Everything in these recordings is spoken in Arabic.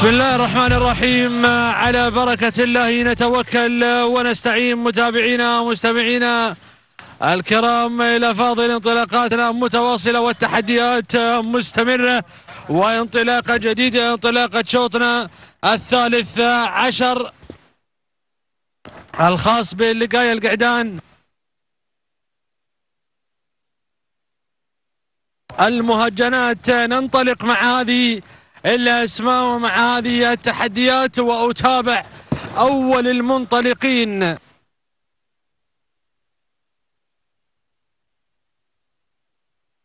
بسم الله الرحمن الرحيم. على بركة الله نتوكل ونستعين متابعينا ومستمعينا الكرام إلى فاضل انطلاقاتنا متواصلة والتحديات مستمرة وانطلاقة جديدة انطلاقة شوطنا الثالث عشر الخاص باللقاية القعدان المهجنات. ننطلق مع هذه الأسماء ومع هذه التحديات وأتابع أول المنطلقين.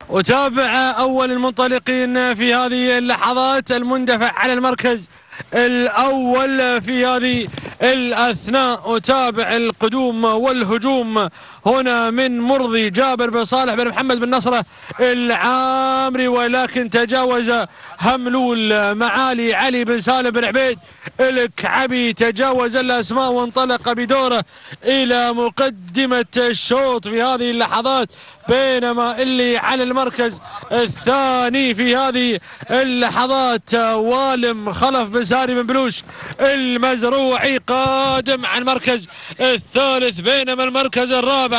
أتابع أول المنطلقين في هذه اللحظات. المندفع على المركز الأول في هذه الأثناء. أتابع القدوم والهجوم. هنا من مرضي جابر بن صالح بن محمد بن نصرة العامري ولكن تجاوز هملول معالي علي بن سالم بن عبيد الكعبي. تجاوز الأسماء وانطلق بدوره إلى مقدمة الشوط في هذه اللحظات بينما اللي على المركز الثاني في هذه اللحظات والم خلف بن ساري بن بلوش المزروعي قادم عن المركز الثالث بينما المركز الرابع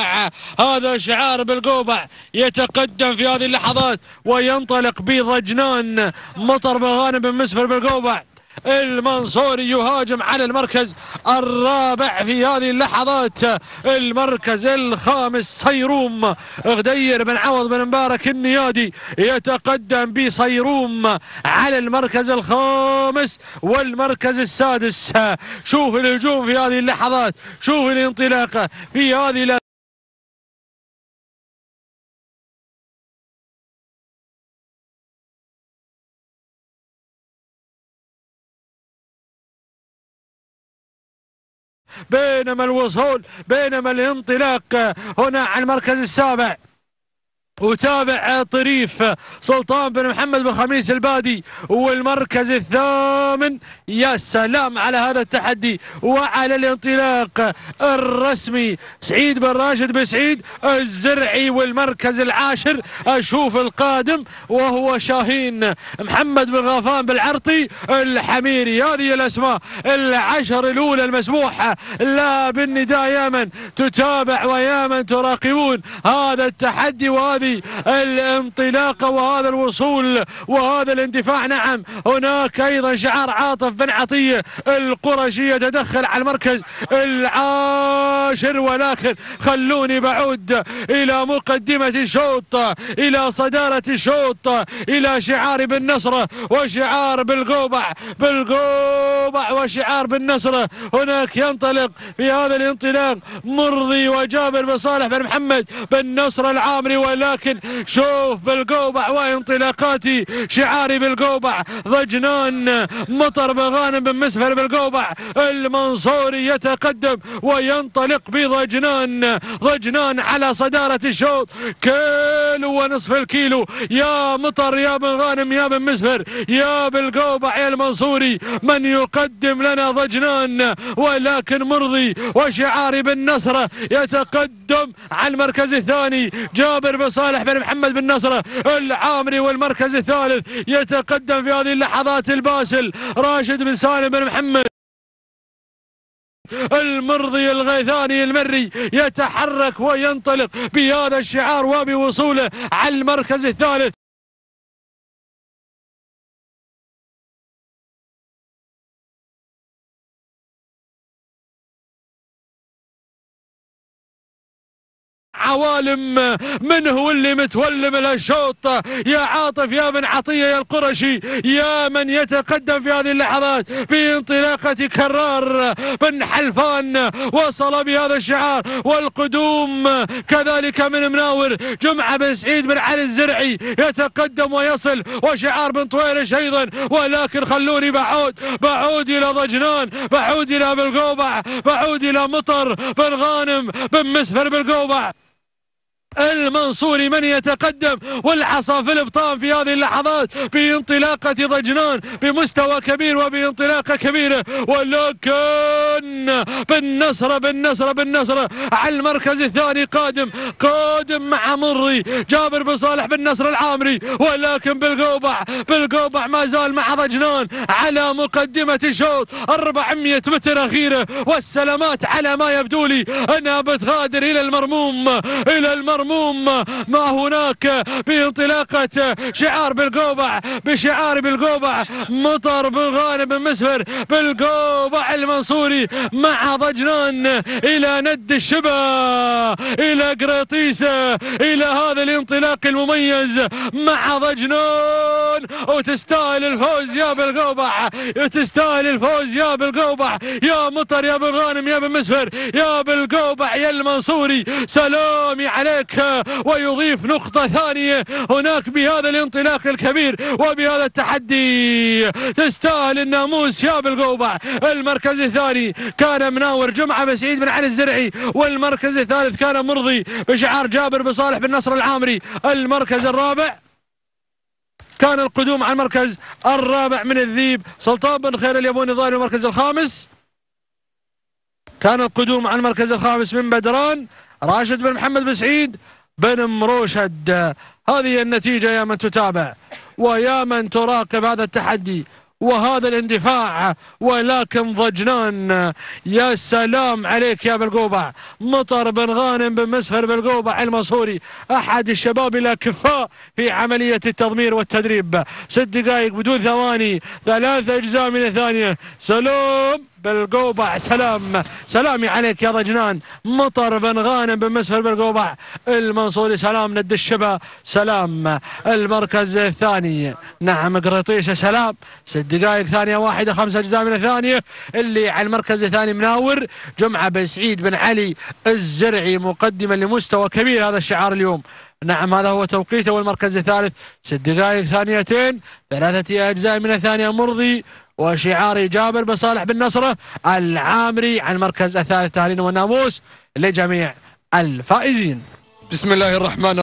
هذا شعار بالقوبع يتقدم في هذه اللحظات وينطلق بضجنان مطر بغانم بن مسفر بالقوبع المنصوري يهاجم على المركز الرابع في هذه اللحظات. المركز الخامس صيروم. غدير بن عوض بن مبارك النيادي يتقدم بصيروم على المركز الخامس والمركز السادس. شوف الهجوم في هذه اللحظات. شوف الانطلاقه في هذه بينما الوصول بينما الانطلاق هنا على المركز السابع. وتابع طريف سلطان بن محمد بن خميس البادي والمركز الثامن. يا سلام على هذا التحدي وعلى الانطلاق الرسمي. سعيد بن راشد بن سعيد الزرعي والمركز العاشر أشوف القادم وهو شاهين محمد بن غفان بالعرطي الحميري. هذه الأسماء العشر الأولى المسموحة. لا بالنداء يا من تتابع ويا من تراقبون. هذا التحدي وهذه هذه الانطلاقة وهذا الوصول وهذا الاندفاع. نعم هناك أيضا شعار عاطف بن عطية القرشي يتدخل على المركز العاشر ولكن خلوني بعود إلى مقدمة الشوط إلى صدارة الشوط إلى شعار بالنصرة وشعار بالقوبع بالقوبع وشعار بالنصرة هناك ينطلق في هذا الانطلاق مرضي وجابر بن صالح بن محمد بن نصر العامري ولكن لكن شوف بالقوبع وانطلاقاتي شعاري بالقوبع. ضجنان مطر بغانم بن مسفر بالقوبع. المنصوري يتقدم وينطلق بضجنان. ضجنان على صدارة الشوط. كيلو ونصف الكيلو. يا مطر يا بن غانم يا بن مسفر يا بالقوبع يا المنصوري. من يقدم لنا ضجنان ولكن مرضي وشعاري بالنصرة يتقدم على المركز الثاني. جابر بن صالح بن محمد بن نصر العامري والمركز الثالث يتقدم في هذه اللحظات الباسل. راشد بن سالم بن محمد المرضي الغيثاني المري يتحرك وينطلق بهذا الشعار وبوصوله على المركز الثالث. عوالم من هو اللي متولم الشوط يا عاطف يا بن عطية يا القرشي يا من يتقدم في هذه اللحظات بانطلاقة كرار بن حلفان. وصل بهذا الشعار والقدوم. كذلك من مناور جمعة بن سعيد بن علي الزرعي يتقدم ويصل وشعار بن طويلش أيضا. ولكن خلوني بعود بعود إلى ضجنان بعود إلى بالقوبع بعود إلى مطر بن غانم بن مسفر بالقوبع. المنصوري من يتقدم والحصى في الابطان في هذه اللحظات بانطلاقة ضجنان بمستوى كبير وبانطلاقة كبيرة ولكن بالنصر بالنصر بالنصر على المركز الثاني قادم قادم مع مرضي جابر بن صالح بن نصر العامري. ولكن بالقوبع بالقوبع ما زال مع ضجنان على مقدمة الشوط 400 متر أخيرة والسلامات على ما يبدو لي. أنها بتغادر إلى المرموم إلى المرموم. ما هناك بانطلاقة شعار بالقوبع بشعار بالقوبع مطر غانم بن مسفر بالقوبع المنصوري مع ضجنان إلى ند الشبا إلى قريطيسة إلى هذا الانطلاق المميز مع ضجنان. وتستاهل الفوز يا بالقوبع تستاهل الفوز يا بالقوبع يا مطر يا بن غانم يا بن يا بالقوبع يا المنصوري سلامي عليك. ويضيف نقطة ثانية. هناك بهذا الانطلاق الكبير وبهذا التحدي. تستاهل الناموس يا بالقوبع المركز الثاني كان مناور جمعة بسعيد بن علي الزرعي. والمركز الثالث كان مرضي بشعار جابر بن صالح بن نصر العامري. المركز الرابع كان القدوم على المركز الرابع من الذيب. سلطان بن خير اليابوني ظاهر المركز الخامس. كان القدوم على المركز الخامس من بدران. راشد بن محمد بن سعيد بن مروشد. هذه النتيجة يا من تتابع. ويا من تراقب هذا التحدي. وهذا الاندفاع. ولكن ضجنان. يا سلام عليك يا بالقوبع. مطر بن غانم بن مسهر بالقوبع المنصوري أحد الشباب الاكفاء في عملية التضمير والتدريب. ست دقائق بدون ثواني. ثلاثة أجزاء من الثانية. سلام. بالقوبع. سلام. سلامي عليك يا ضجنان مطر بن غانم بن مسفر بالقوبع. المنصوري سلام ند الشبا سلام. المركز الثاني. نعم قريطيسه سلام. ست دقائق ثانية واحدة خمسة أجزاء من الثانية. اللي على المركز الثاني مناور جمعة بن سعيد بن علي الزرعي مقدما لمستوى كبير هذا الشعار اليوم. نعم هذا هو توقيته والمركز الثالث. ست دقائق ثانيتين ثلاثة أجزاء من الثانية. مرضي وشعار جابر بن صالح بن نصره العامري عن المركز الثالث تهرين والناموس لجميع الفائزين. بسم الله الرحمن